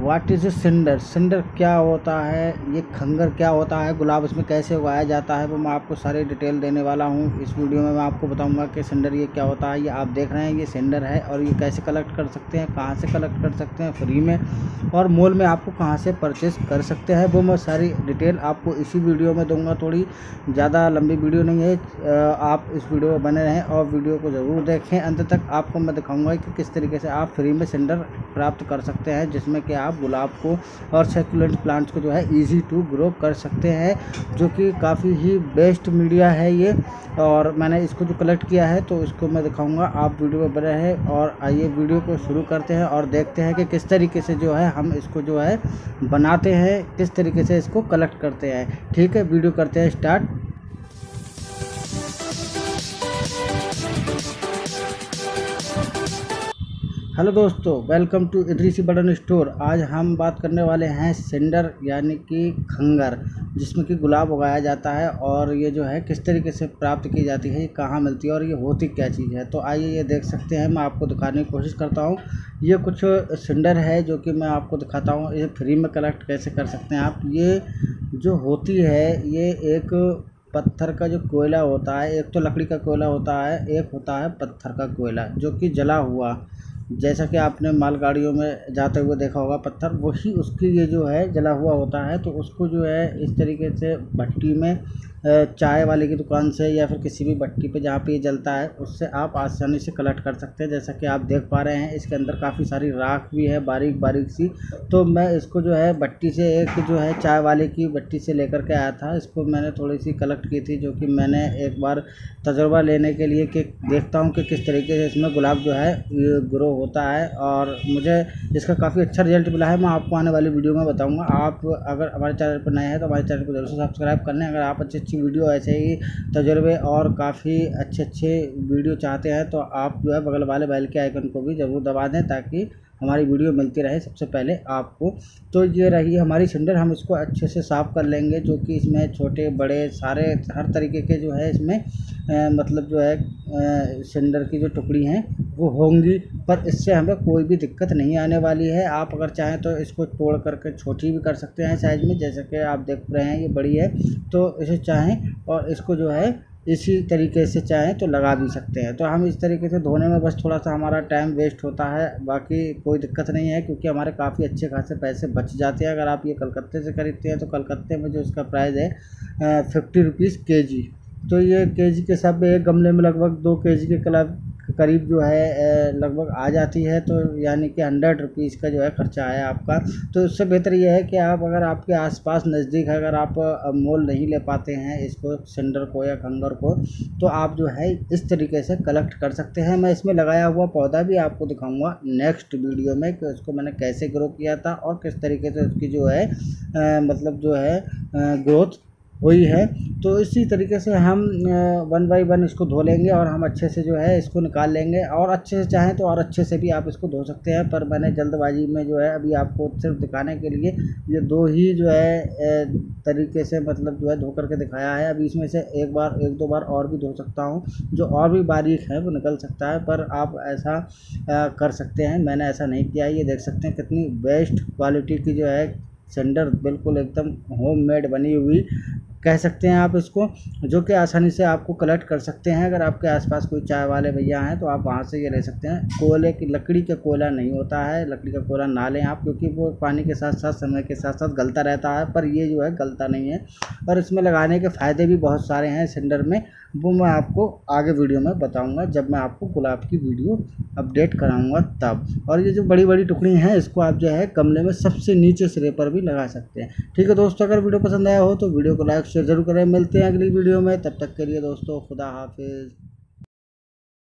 What is cinder cinder क्या होता है? ये खंगर क्या होता है? गुलाब इसमें कैसे उगाया जाता है? वो मैं आपको सारी डिटेल देने वाला हूँ। इस वीडियो में मैं आपको बताऊँगा कि सिंडर ये क्या होता है। ये आप देख रहे हैं, ये सिंडर है और ये कैसे कलेक्ट कर सकते हैं, कहाँ से कलेक्ट कर सकते हैं फ्री में और मोल में आपको कहाँ से परचेस कर सकते हैं। वो मैं सारी डिटेल आपको इसी वीडियो में दूँगा। थोड़ी ज़्यादा लंबी वीडियो नहीं है। आप इस वीडियो में बने रहें और वीडियो को ज़रूर देखें। अंत तक आपको मैं दिखाऊँगा कि किस तरीके से आप फ्री में सिंडर प्राप्त कर सकते हैं, जिसमें कि आप गुलाब को और सेकुलेंट प्लांट्स को जो है इजी टू ग्रो कर सकते हैं, जो कि काफ़ी ही बेस्ट मीडिया है ये। और मैंने इसको जो कलेक्ट किया है तो इसको मैं दिखाऊँगा। आप वीडियो में बने हैं और आइए वीडियो को शुरू करते हैं और देखते हैं कि किस तरीके से जो है हम इसको जो है बनाते हैं, किस तरीके से इसको कलेक्ट करते हैं। ठीक है वीडियो करते हैं स्टार्ट हेलो दोस्तों welcome to Idrisi button store आज हम बात करने वाले हैं सेंडर, यानी कि खंगर, जिसमें कि गुलाब उगाया जाता है और ये जो है, किस तरीके से प्राप्त की जाती है, ये कहाँ मिलती है और ये होती क्या चीज़ है? तो आइए ये देख सकते हैं, मैं आपको दिखाने की कोशिश करता हूँ। ये कुछ सेंडर है जो कि मैं आपको दिखाता हूँ, ये फ्री में कलेक्ट कैसे कर सकते हैं आप? ये जो होती है, ये एक पत्थर का जो कोयला होता है, एक तो लकड़ी का कोयला होता है, एक होता है पत्थर का कोयला, जो कि जला हुआ जैसा कि आपने मालगाड़ियों में जाते हुए देखा होगा, पत्थर, वही उसकी ये जो है, जला हुआ होता है। तो उसको जो है, इस तरीके से भट्टी में चाय वाले की दुकान से या फिर किसी भी भट्टी पे जहाँ पे ये जलता है, उससे आप आसानी से कलेक्ट कर सकते हैं। जैसा कि आप देख पा रहे हैं, इसके अंदर काफ़ी सारी राख भी है बारीक बारीक सी। तो मैं इसको जो है, भट्टी से एक जो है, चाय वाले की भट्टी से लेकर के आया था। इसको मैंने थोड़ी सी कलेक्ट की थी, जो कि मैंने एक बार तजुर्बा लेने के लिए कि देखता हूँ कि किस तरीके से इसमें गुलाब जो है ग्रो होता है और मुझे इसका काफ़ी अच्छा रिज़ल्ट मिला है। मैं आपको आने वाली वीडियो में बताऊँगा। आप अगर हमारे चैनल पर नए हैं तो हमारे चैनल को ज़रूर से सब्सक्राइब कर लें। अगर आप अच्छी अच्छी वीडियो ऐसे ही तजुर्बे और काफ़ी अच्छे अच्छे वीडियो चाहते हैं तो आप जो है बगल वाले बैल के आइकन को भी ज़रूर दबा दें ताकि हमारी वीडियो मिलती रहे सबसे पहले आपको। तो ये रही हमारी सिंडर हम इसको अच्छे से साफ़ कर लेंगे जो कि इसमें छोटे बड़े सारे हर तरीके के जो है इसमें आ, मतलब जो है सिंडर की जो टुकड़ी हैं वो होंगी, पर इससे हमें कोई भी दिक्कत नहीं आने वाली है। आप अगर चाहें तो इसको तोड़ करके छोटी भी कर सकते हैं साइज़ में, जैसे कि आप देख रहे हैं ये बड़ी है तो इसे चाहें और इसको जो है इसी तरीके से चाहें तो लगा भी सकते हैं। तो हम इस तरीके से धोने में बस थोड़ा सा हमारा टाइम वेस्ट होता है, बाकी कोई दिक्कत नहीं है, क्योंकि हमारे काफ़ी अच्छे खासे पैसे बच जाते हैं। अगर आप ये कलकत्ते से खरीदते हैं तो कलकत्ते में जो इसका प्राइस है फिफ्टी रुपीज़ के जी। तो ये के जी के सब एक गमले में लगभग दो के जी के करीब जो है लगभग आ जाती है तो यानी कि हंड्रेड रुपीज़ का जो है ख़र्चा आया आपका। तो उससे बेहतर यह है कि आप अगर आपके आसपास नज़दीक अगर आप मोल नहीं ले पाते हैं इसको सिंडर को या खंगर को तो आप जो है इस तरीके से कलेक्ट कर सकते हैं। मैं इसमें लगाया हुआ पौधा भी आपको दिखाऊँगा नेक्स्ट वीडियो में कि उसको मैंने कैसे ग्रो किया था और किस तरीके से उसकी जो है आ, मतलब जो है ग्रोथ हुई है। तो इसी तरीके से हम वन बाई वन इसको धो लेंगे और हम अच्छे से जो है इसको निकाल लेंगे। और अच्छे से चाहें तो और अच्छे से भी आप इसको धो सकते हैं। पर मैंने जल्दबाजी में जो है अभी आपको सिर्फ़ दिखाने के लिए ये दो ही जो है तरीके से मतलब जो है धो करके दिखाया है। अभी इसमें से एक बार, एक दो बार और भी धो सकता हूँ। जो और भी बारीक है वो निकल सकता है। पर आप ऐसा कर सकते हैं। मैंने ऐसा नहीं किया ये देख सकते हैं कितनी बेस्ट क्वालिटी की जो है सेंडर बिल्कुल एकदम होम मेड बनी हुई कह सकते हैं आप इसको, जो कि आसानी से आपको कलेक्ट कर सकते हैं। अगर आपके आसपास कोई चाय वाले भैया हैं तो आप वहाँ से ये ले सकते हैं। कोयले की, लकड़ी का कोयला नहीं होता है, लकड़ी का कोयला ना लें आप, क्योंकि वो पानी के साथ साथ, समय के साथ साथ गलता रहता है, पर ये जो है गलता नहीं है। और इसमें लगाने के फ़ायदे भी बहुत सारे हैं सिलेंडर में। वो मैं आपको आगे वीडियो में बताऊँगा, जब मैं आपको गुलाब की वीडियो अपडेट कराऊँगा तब। और ये जो बड़ी बड़ी टुकड़ी हैं, इसको आप जो है गमले में सबसे नीचे सिरे पर भी लगा सकते हैं। ठीक है दोस्तों, अगर वीडियो पसंद आया हो तो वीडियो को लाइक, शेयर ज़रूर करें। मिलते हैं अगली वीडियो में। तब तक के लिए दोस्तों, खुदा हाफिज़।